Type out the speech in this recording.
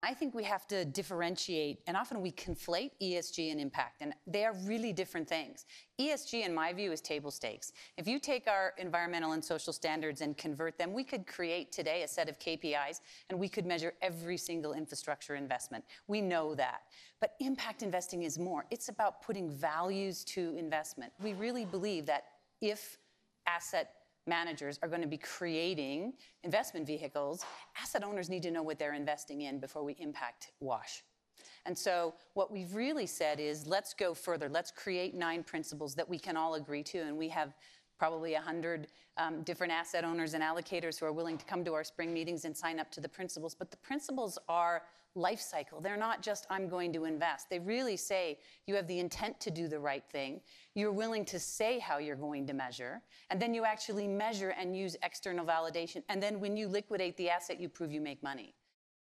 I think we have to differentiate, and often we conflate ESG and impact, and they are really different things. ESG, in my view, is table stakes. If you take our environmental and social standards and convert them, we could create today a set of KPIs and we could measure every single infrastructure investment. We know that. But impact investing is more. It's about putting values to investment. We really believe that if asset managers are going to be creating investment vehicles, asset owners need to know what they're investing in before we impact wash. And so, what we've really said is let's go further. Let's create nine principles that we can all agree to. And we have probably 100 um, different asset owners and allocators who are willing to come to our spring meetings and sign up to the principles. But the principles are life cycle. They're not just, I'm going to invest. They really say you have the intent to do the right thing. You're willing to say how you're going to measure. And then you actually measure and use external validation. And then when you liquidate the asset, you prove you make money.